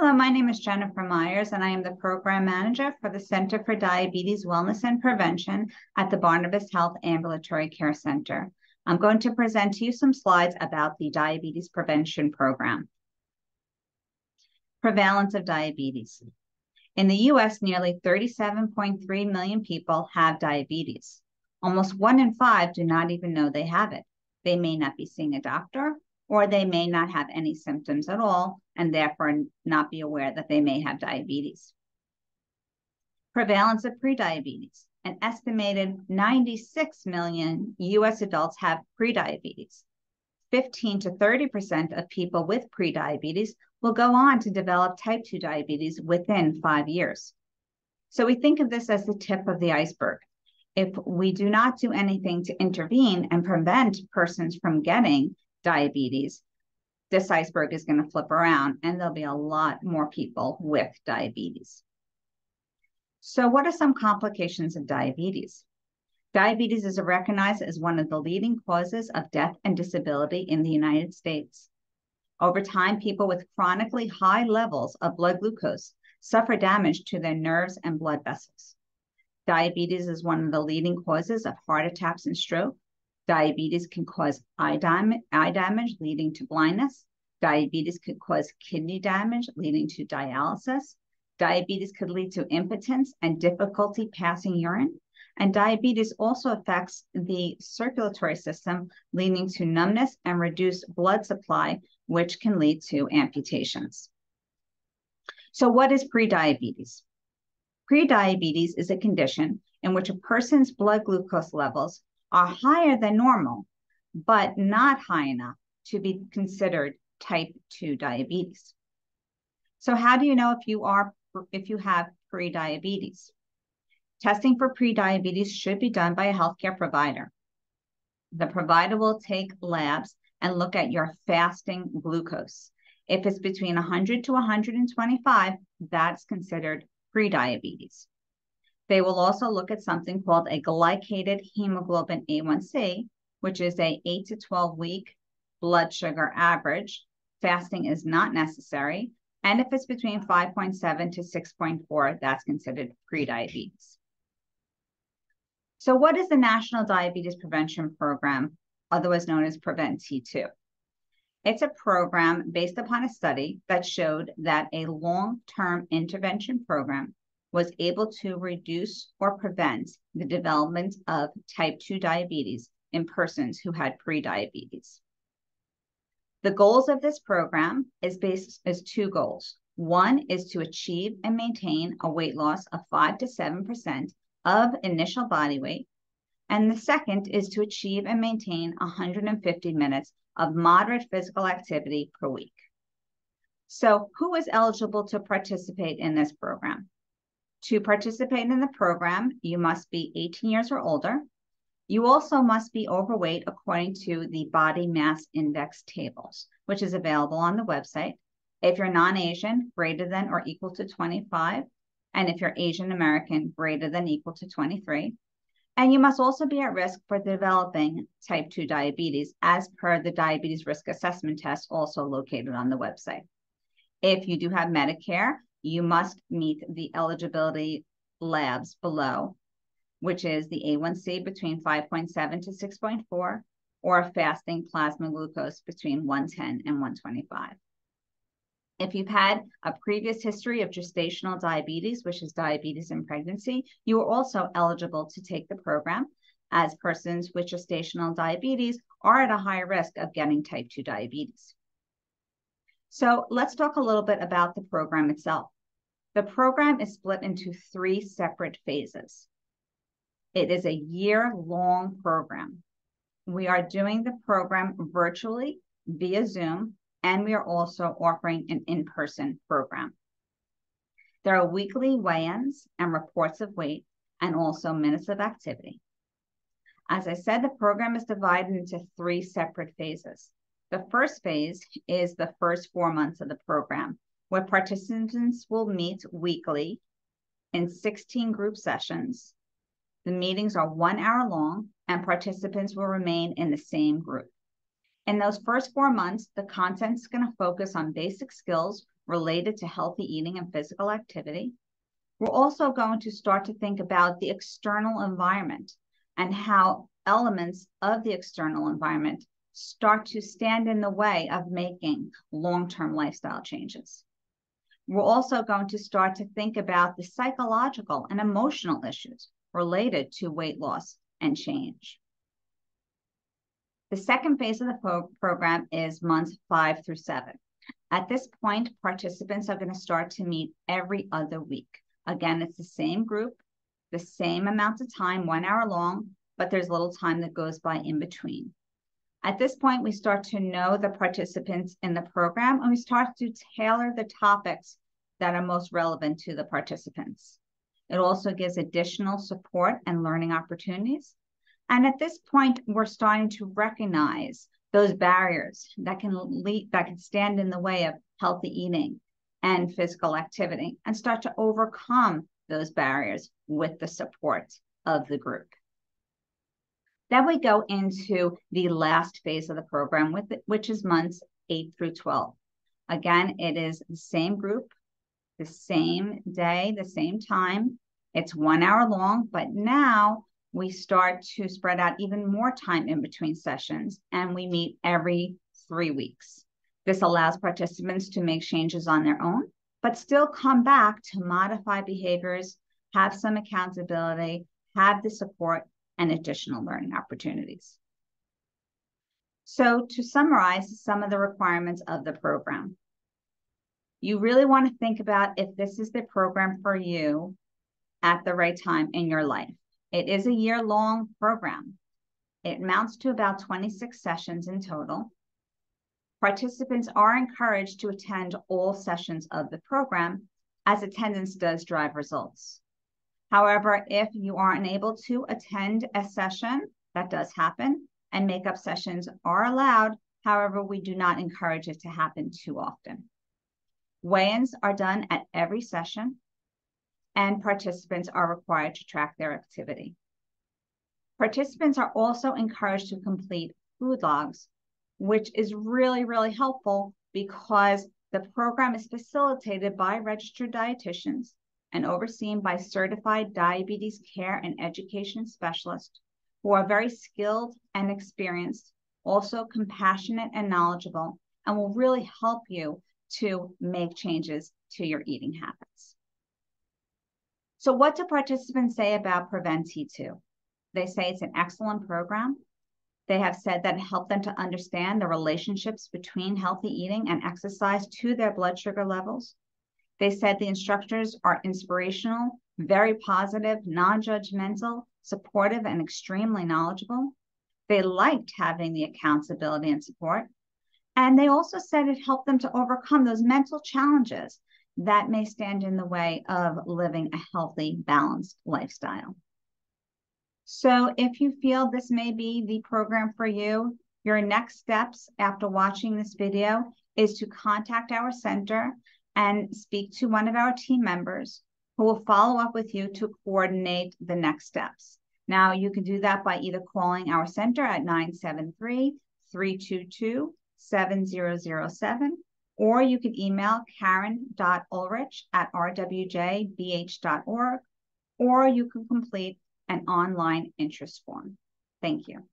Hello, my name is Jennifer Myers, and I am the Program Manager for the Center for Diabetes Wellness and Prevention at the Barnabas Health Ambulatory Care Center. I'm going to present to you some slides about the Diabetes Prevention Program. Prevalence of diabetes. In the US, nearly 37.3 million people have diabetes. Almost one in five do not even know they have it. They may not be seeing a doctor, or they may not have any symptoms at all and therefore not be aware that they may have diabetes. Prevalence of prediabetes. An estimated 96 million US adults have prediabetes. 15 to 30% of people with prediabetes will go on to develop type 2 diabetes within five years. So we think of this as the tip of the iceberg. If we do not do anything to intervene and prevent persons from getting diabetes, this iceberg is going to flip around and there'll be a lot more people with diabetes. So, what are some complications of diabetes? Diabetes is recognized as one of the leading causes of death and disability in the United States. Over time, people with chronically high levels of blood glucose suffer damage to their nerves and blood vessels. Diabetes is one of the leading causes of heart attacks and stroke, Diabetes can cause eye, dam- eye damage, leading to blindness. Diabetes could cause kidney damage, leading to dialysis. Diabetes could lead to impotence and difficulty passing urine. And diabetes also affects the circulatory system, leading to numbness and reduced blood supply, which can lead to amputations. So, what is prediabetes? Prediabetes is a condition in which a person's blood glucose levels are higher than normal, but not high enough to be considered type 2 diabetes. So how do you know if you are if you have pre-diabetes? Testing for pre-diabetes should be done by a healthcare provider. The provider will take labs and look at your fasting glucose. If it's between 100 to 125, that's considered pre-diabetes. They will also look at something called a glycated hemoglobin A1C, which is a 8 to 12 week blood sugar average. Fasting is not necessary. And if it's between 5.7 to 6.4, that's considered prediabetes. So, what is the National Diabetes Prevention Program, otherwise known as Prevent T2? It's a program based upon a study that showed that a long term intervention program was able to reduce or prevent the development of type 2 diabetes in persons who had prediabetes. The goals of this program is based as two goals. One is to achieve and maintain a weight loss of 5 to 7% of initial body weight. And the second is to achieve and maintain 150 minutes of moderate physical activity per week. So, who is eligible to participate in this program? To participate in the program, you must be 18 years or older. You also must be overweight according to the body mass index tables, which is available on the website. If you're non Asian, greater than or equal to 25. And if you're Asian American, greater than equal to 23. And you must also be at risk for developing type 2 diabetes as per the diabetes risk assessment test, also located on the website. If you do have Medicare, you must meet the eligibility labs below, which is the A1C between 5.7 to 6.4, or fasting plasma glucose between 110 and 125. If you've had a previous history of gestational diabetes, which is diabetes in pregnancy, you are also eligible to take the program as persons with gestational diabetes are at a higher risk of getting type 2 diabetes. So let's talk a little bit about the program itself. The program is split into three separate phases. It is a year long program. We are doing the program virtually via Zoom, and we are also offering an in person program. There are weekly weigh ins and reports of weight, and also minutes of activity. As I said, the program is divided into three separate phases. The first phase is the first four months of the program, where participants will meet weekly in 16 group sessions. The meetings are one hour long, and participants will remain in the same group. In those first four months, the content is going to focus on basic skills related to healthy eating and physical activity. We're also going to start to think about the external environment and how elements of the external environment start to stand in the way of making long term lifestyle changes. We're also going to start to think about the psychological and emotional issues related to weight loss and change. The second phase of the pro program is months five through seven. At this point, participants are going to start to meet every other week. Again, it's the same group, the same amount of time, one hour long, but there's little time that goes by in between. At this point, we start to know the participants in the program and we start to tailor the topics that are most relevant to the participants. It also gives additional support and learning opportunities. And at this point, we're starting to recognize those barriers that can lead, that can stand in the way of healthy eating and physical activity and start to overcome those barriers with the support of the group. Then we go into the last phase of the program, with which is months 8 through 12. Again, it is the same group, the same day, the same time. It's one hour long, but now we start to spread out even more time in between sessions and we meet every three weeks. This allows participants to make changes on their own, but still come back to modify behaviors, have some accountability, have the support, and additional learning opportunities. So, to summarize some of the requirements of the program, you really want to think about if this is the program for you at the right time in your life. It is a year long program. It amounts to about 26 sessions in total. Participants are encouraged to attend all sessions of the program as attendance does drive results. However, if you are unable to attend a session, that does happen, and makeup sessions are allowed. However, we do not encourage it to happen too often. Weigh-ins are done at every session, and participants are required to track their activity. Participants are also encouraged to complete food logs which is really, really helpful because the program is facilitated by registered dietitians and overseen by certified diabetes care and education specialists who are very skilled and experienced, also compassionate and knowledgeable, and will really help you to make changes to your eating habits. So, what do participants say about Prevent T2? They say it's an excellent program they have said that it helped them to understand the relationships between healthy eating and exercise to their blood sugar levels. They said the instructors are inspirational, very positive, non judgmental, supportive, and extremely knowledgeable. They liked having the accountability and support. And they also said it helped them to overcome those mental challenges that may stand in the way of living a healthy, balanced lifestyle. So if you feel this may be the program for you, your next steps after watching this video is to contact our center and speak to one of our team members who will follow up with you to coordinate the next steps. Now, you can do that by either calling our center at 973 322 7007, or you can email karen.ulrich at rwjbh.org, or you can complete an online interest form. Thank you.